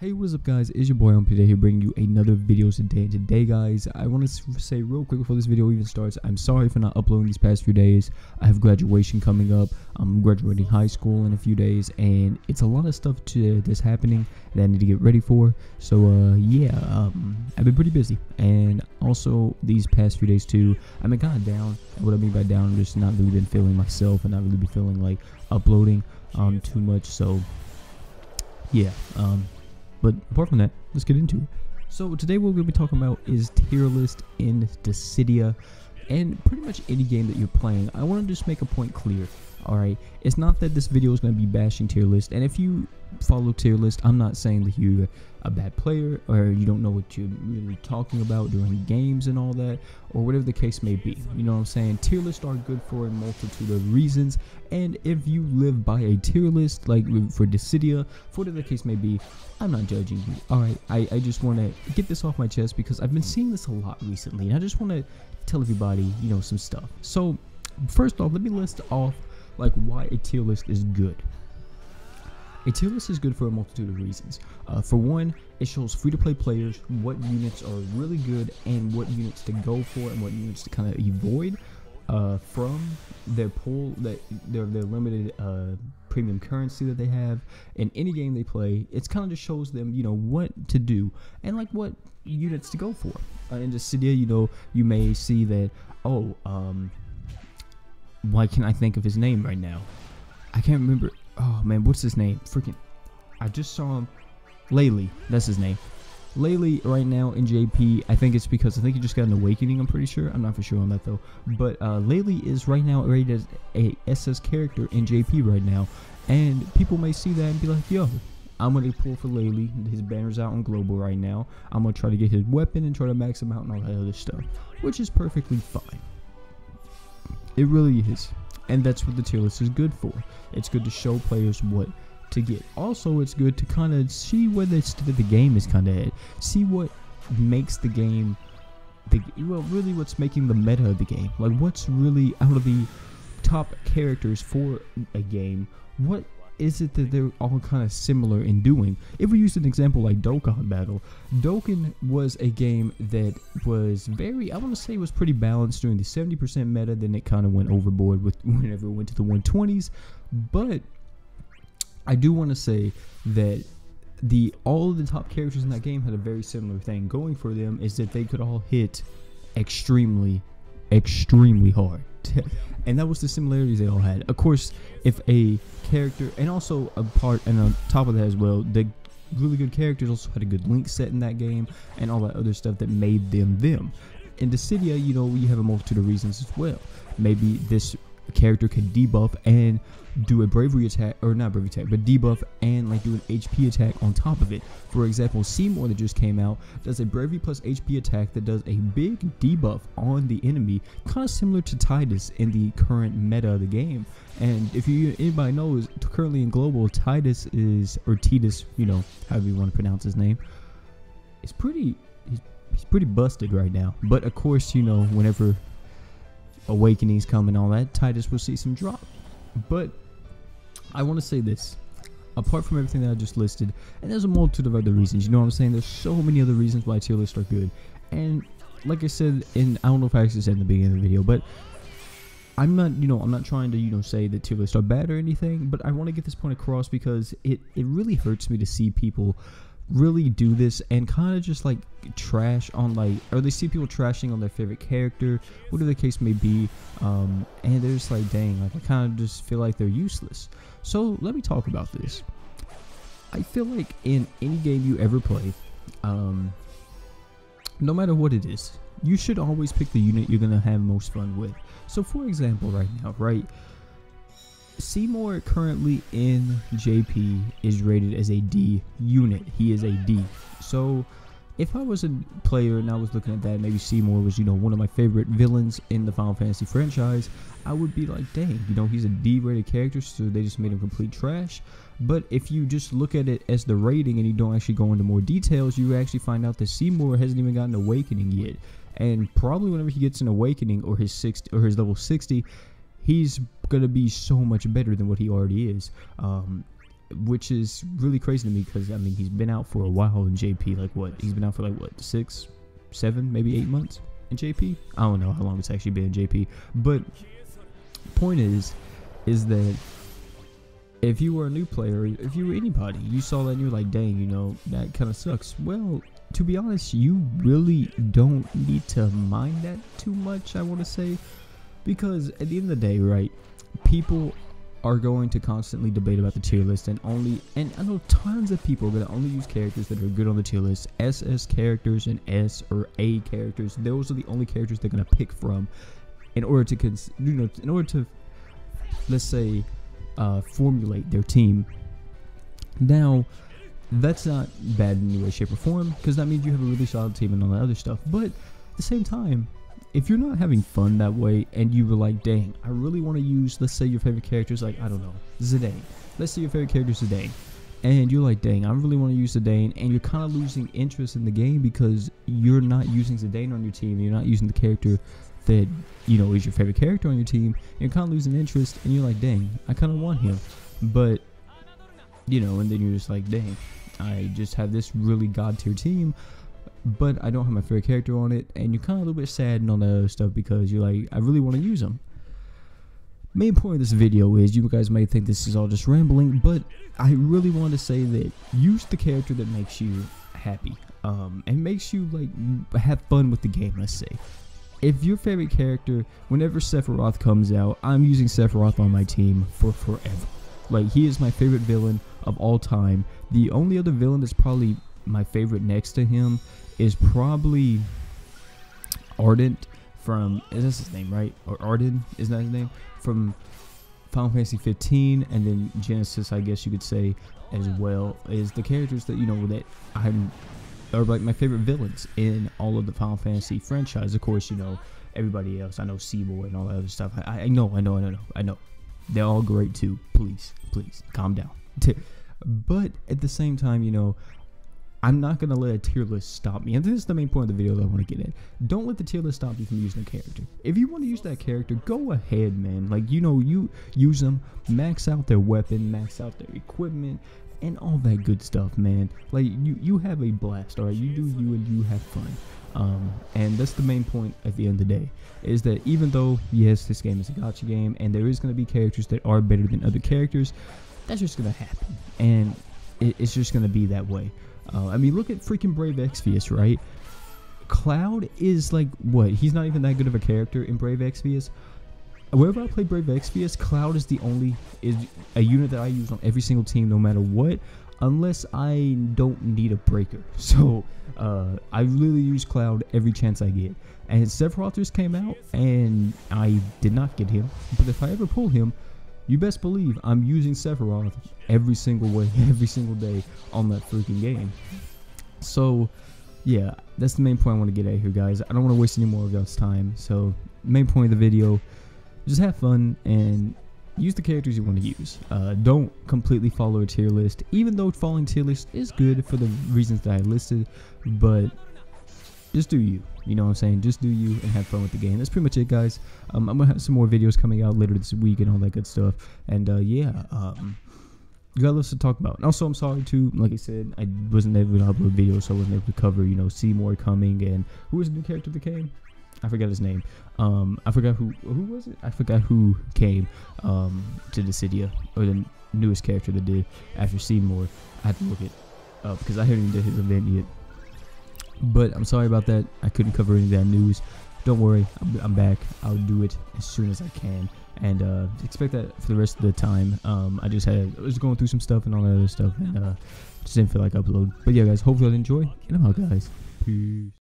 Hey, what is up, guys? It's your boy on today here bringing you another video today. and Today, guys, I want to say real quick before this video even starts, I'm sorry for not uploading these past few days. I have graduation coming up. I'm graduating high school in a few days, and it's a lot of stuff to, that's happening that I need to get ready for. So, uh, yeah, um, I've been pretty busy, and also these past few days too, I've been kind of down. What I mean by down, I'm just not really been feeling myself, and not really been feeling like uploading um too much. So, yeah, um but apart from that, let's get into it. So today what we're going to be talking about is tier list in Dissidia and pretty much any game that you're playing. I want to just make a point clear. Alright, it's not that this video is going to be bashing tier list, and if you follow tier list, I'm not saying that you're a bad player or you don't know what you're really talking about during games and all that, or whatever the case may be. You know what I'm saying? Tier lists are good for a multitude of reasons, and if you live by a tier list, like for Dissidia, for whatever the case may be, I'm not judging you. Alright, I, I just want to get this off my chest because I've been seeing this a lot recently, and I just want to tell everybody, you know, some stuff. So, first off, let me list off like why a tier list is good. A tier list is good for a multitude of reasons. Uh, for one, it shows free-to-play players what units are really good and what units to go for and what units to kind of avoid uh, from their pool, that their their limited uh, premium currency that they have in any game they play. It's kind of just shows them, you know, what to do and like what units to go for. Uh, in Dissidia, you know, you may see that oh, um, why can't I think of his name right now? I can't remember. Oh man, what's his name? Freaking, I just saw him. Layle, that's his name. Layle right now in JP, I think it's because I think he just got an awakening. I'm pretty sure. I'm not for sure on that though. But uh, is right now rated as a SS character in JP right now, and people may see that and be like, "Yo, I'm gonna pull for Layle. His banner's out on global right now. I'm gonna try to get his weapon and try to max him out and all that other stuff, which is perfectly fine. It really is. And that's what the tier list is good for. It's good to show players what to get. Also, it's good to kind of see where the, the game is kind of at. See what makes the game, the well, really what's making the meta of the game. Like, what's really out of the top characters for a game, what is it that they're all kind of similar in doing? If we use an example like Dokkan Battle, Dokkan was a game that was very, I want to say, was pretty balanced during the 70% meta. Then it kind of went overboard with whenever it went to the 120s. But I do want to say that the all of the top characters in that game had a very similar thing going for them is that they could all hit extremely extremely hard. And that was the similarities they all had. Of course if a character and also a part and on top of that as well the really good characters also had a good link set in that game and all that other stuff that made them them. In Dissidia you know you have a multitude of reasons as well. Maybe this character can debuff and do a bravery attack or not bravery attack but debuff and like do an hp attack on top of it. For example seymour that just came out does a bravery plus hp attack that does a big debuff on the enemy kind of similar to tidus in the current meta of the game. And if you anybody knows currently in global titus is or titus you know however you want to pronounce his name it's pretty he's, he's pretty busted right now. But of course you know whenever awakenings come and all that Tidus will see some drop but I want to say this. Apart from everything that I just listed, and there's a multitude of other reasons, you know what I'm saying? There's so many other reasons why tier lists are good. And like I said, in I don't know if I actually said in the beginning of the video, but I'm not, you know, I'm not trying to, you know, say that tier lists are bad or anything, but I want to get this point across because it, it really hurts me to see people really do this and kind of just like trash on like or they see people trashing on their favorite character whatever the case may be um and they're just like dang like i kind of just feel like they're useless. So let me talk about this. I feel like in any game you ever play um no matter what it is you should always pick the unit you're gonna have most fun with. So for example right now right Seymour currently in JP is rated as a D unit. He is a D. So if I was a player and I was looking at that, maybe Seymour was, you know, one of my favorite villains in the Final Fantasy franchise, I would be like, dang, you know, he's a D rated character, so they just made him complete trash. But if you just look at it as the rating and you don't actually go into more details, you actually find out that Seymour hasn't even gotten awakening yet. And probably whenever he gets an awakening or his 60 or his level 60, he's gonna be so much better than what he already is. Um, which is really crazy to me because I mean he's been out for a while in JP. Like what? He's been out for like what six, seven, maybe eight months in JP. I don't know how long it's actually been in JP. But point is, is that if you were a new player, if you were anybody, you saw that and you're like, dang, you know, that kind of sucks. Well, to be honest, you really don't need to mind that too much, I want to say. Because at the end of the day, right, people are going to constantly debate about the tier list and only and I know tons of people to only use characters that are good on the tier list. SS characters and S or A characters. Those are the only characters they're to pick from in order to cons- you know in order to let's say uh, formulate their team. Now, that's not bad in any way, shape, or form because that means you have a really solid team and all that other stuff. But at the same time, if you're not having fun that way and you were like, dang, I really want to use, let's say your favorite character is like, I don't know, Zidane. Let's say your favorite character is Zidane. And you're like, dang, I really want to use Zidane. And you're kind of losing interest in the game because you're not using Zidane on your team. You're not using the character that, you know, is your favorite character on your team. You're kind of losing interest and you're like, dang, I kind of want him. But, you know, and then you're just like, dang, I just have this really god tier team but I don't have my favorite character on it, and you're kind of a little bit sad and all that other stuff because you're like, I really want to use them. Main point of this video is you guys may think this is all just rambling, but I really want to say that use the character that makes you happy, um, and makes you like have fun with the game. Let's say, if your favorite character, whenever Sephiroth comes out, I'm using Sephiroth on my team for forever. Like he is my favorite villain of all time. The only other villain that's probably my favorite next to him is probably Ardent from is this his name right or Ardyn is that his name from Final Fantasy 15 and then Genesis I guess you could say as well is the characters that you know that I'm are like my favorite villains in all of the Final Fantasy franchise. Of course, you know everybody else. I know Seymour and all that other stuff. I, I know, I know, I know, I know. They're all great too. Please, please, calm down. but at the same time, you know, I'm not gonna let a tier list stop me. And this is the main point of the video that I want to get in. Don't let the tier list stop you from using a character. If you want to use that character, go ahead, man. Like you know, you use them, max out their weapon, max out their equipment, and all that good stuff, man. Like you, you have a blast. All right, you do you and you have fun. Um, and that's the main point at the end of the day is that even though yes, this game is a gacha game, and there is gonna be characters that are better than other characters, that's just gonna happen, and it, it's just gonna be that way. Uh, I mean, look at freaking Brave Exvius, right? Cloud is like what? He's not even that good of a character in Brave Exvius. Wherever I play Brave Exvius, Cloud is the only is a unit that I use on every single team, no matter what, unless I don't need a breaker. So uh, I really use Cloud every chance I get. And Sephiroth just came out, and I did not get him. But if I ever pull him, you best believe I'm using Sephiroth every single way, every single day on that freaking game. So, yeah, that's the main point I want to get at here, guys. I don't want to waste any more of y'all's time. So, main point of the video, just have fun and use the characters you want to use. Uh, don't completely follow a tier list, even though following tier list is good for the reasons that I listed, but just do you. You know what I'm saying? Just do you and have fun with the game. That's pretty much it, guys. Um, I'm gonna have some more videos coming out later this week and all that good stuff. And uh, yeah, um, you got lots to talk about. And also, I'm sorry too. Like I said, I wasn't able to upload videos, so I wasn't able to cover, you know, Seymour coming and who was the new character that came. I forgot his name. Um, I forgot who who was it. I forgot who came um to Dissidia or the newest character that did after Seymour. I had to look it up because I haven't even did his event yet. But I'm sorry about that. I couldn't cover any of that news. Don't worry, I'm, back. I'll do it as soon as I can. And uh, expect that for the rest of the time. Um, I just had I was going through some stuff and all that other stuff, and uh, just didn't feel like upload. But yeah, guys, hopefully you enjoy. And I'm out, guys. Peace.